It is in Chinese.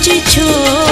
追求。